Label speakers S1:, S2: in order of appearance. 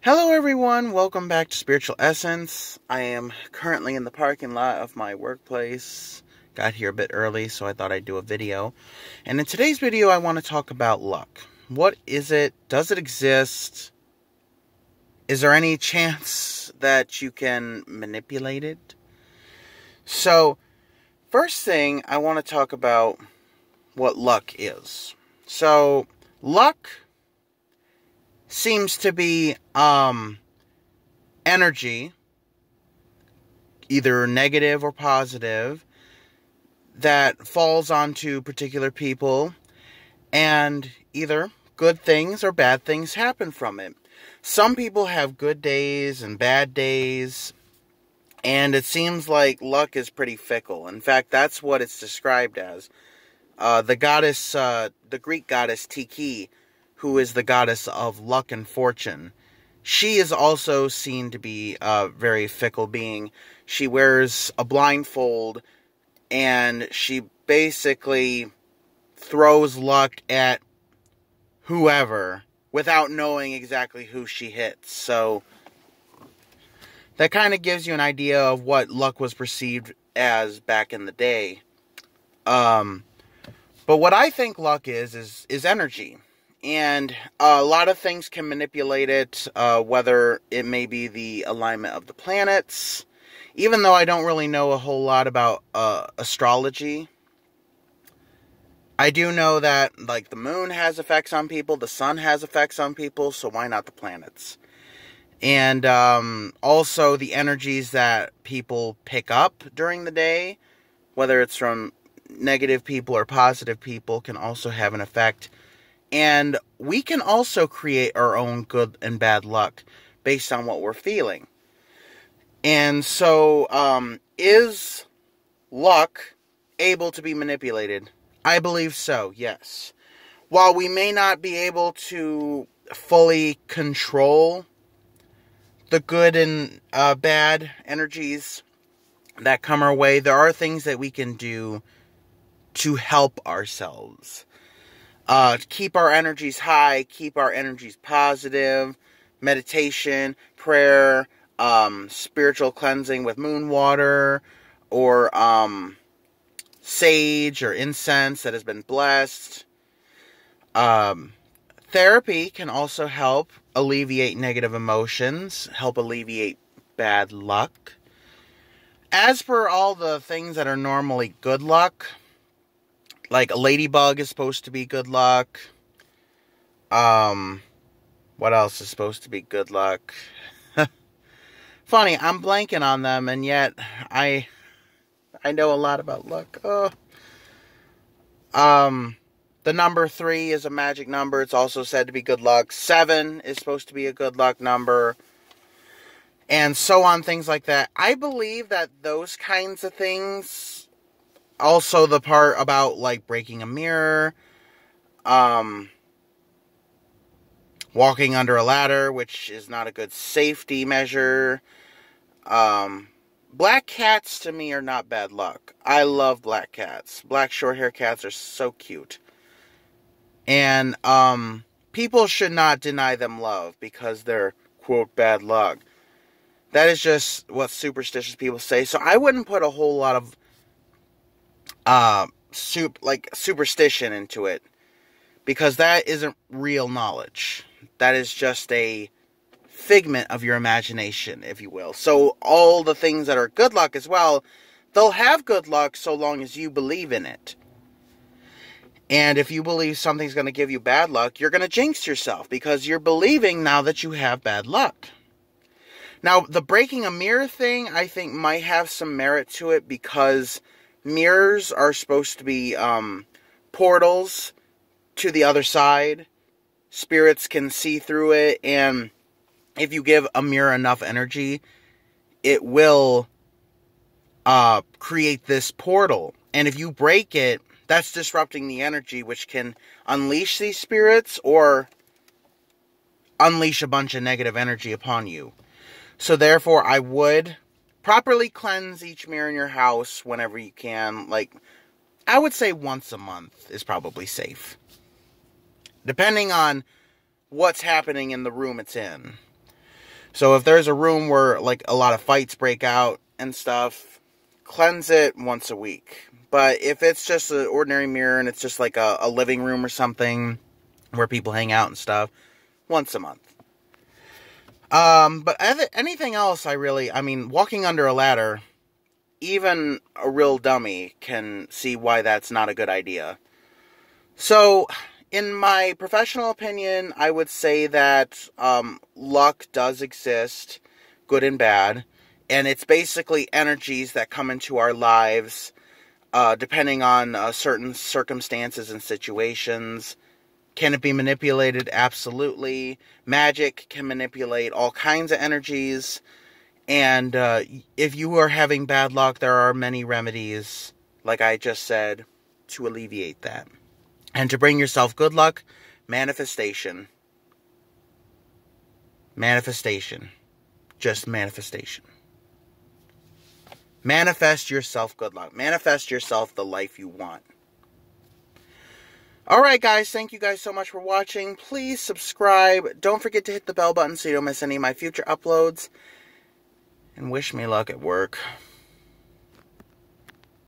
S1: Hello, everyone. Welcome back to Spiritual Essence. I am currently in the parking lot of my workplace. Got here a bit early, so I thought I'd do a video. And in today's video, I want to talk about luck. What is it? Does it exist? Is there any chance that you can manipulate it? So, first thing, I want to talk about what luck is. So, luck seems to be um, energy, either negative or positive, that falls onto particular people, and either good things or bad things happen from it. Some people have good days and bad days, and it seems like luck is pretty fickle. In fact, that's what it's described as. Uh, the goddess, uh, the Greek goddess Tyche, who is the goddess of luck and fortune. She is also seen to be a very fickle being. She wears a blindfold and she basically throws luck at whoever without knowing exactly who she hits. So that kind of gives you an idea of what luck was perceived as back in the day. Um, but what I think luck is is is energy and a lot of things can manipulate it, uh, whether it may be the alignment of the planets. Even though I don't really know a whole lot about uh, astrology, I do know that like the moon has effects on people, the sun has effects on people, so why not the planets? And um, also the energies that people pick up during the day, whether it's from negative people or positive people, can also have an effect and we can also create our own good and bad luck based on what we're feeling. And so, um, is luck able to be manipulated? I believe so, yes. While we may not be able to fully control the good and uh, bad energies that come our way, there are things that we can do to help ourselves uh, keep our energies high, keep our energies positive, meditation, prayer, um, spiritual cleansing with moon water, or um, sage or incense that has been blessed. Um, therapy can also help alleviate negative emotions, help alleviate bad luck. As for all the things that are normally good luck, like a ladybug is supposed to be good luck. Um, what else is supposed to be good luck? Funny, I'm blanking on them, and yet I I know a lot about luck. Oh. Um, the number three is a magic number. It's also said to be good luck. Seven is supposed to be a good luck number. And so on, things like that. I believe that those kinds of things also the part about like breaking a mirror um walking under a ladder which is not a good safety measure. Um black cats to me are not bad luck. I love black cats. Black short hair cats are so cute. And um people should not deny them love because they're quote bad luck. That is just what superstitious people say. So i wouldn't put a whole lot of uh, soup like superstition into it because that isn't real knowledge. That is just a figment of your imagination, if you will. So all the things that are good luck as well, they'll have good luck so long as you believe in it. And if you believe something's going to give you bad luck, you're going to jinx yourself because you're believing now that you have bad luck. Now, the breaking a mirror thing, I think, might have some merit to it because mirrors are supposed to be um, portals to the other side. Spirits can see through it, and if you give a mirror enough energy, it will uh, create this portal. And if you break it, that's disrupting the energy, which can unleash these spirits or unleash a bunch of negative energy upon you. So, therefore, I would properly cleanse each mirror in your house whenever you can. Like, I would say once a month is probably safe. Depending on what's happening in the room it's in. So if there's a room where like a lot of fights break out and stuff, cleanse it once a week. But if it's just an ordinary mirror and it's just like a, a living room or something where people hang out and stuff, once a month. Um, but anything else, I really, I mean, walking under a ladder, even a real dummy can see why that's not a good idea. So, in my professional opinion, I would say that um, luck does exist, good and bad, and it's basically energies that come into our lives uh, depending on uh, certain circumstances and situations. Can it be manipulated? Absolutely. Magic can manipulate all kinds of energies. And uh, if you are having bad luck, there are many remedies, like I just said, to alleviate that. And to bring yourself good luck, manifestation. Manifestation. Just manifestation. Manifest yourself good luck. Manifest yourself the life you want. Alright, guys, thank you guys so much for watching. Please subscribe. Don't forget to hit the bell button so you don't miss any of my future uploads. And wish me luck at work.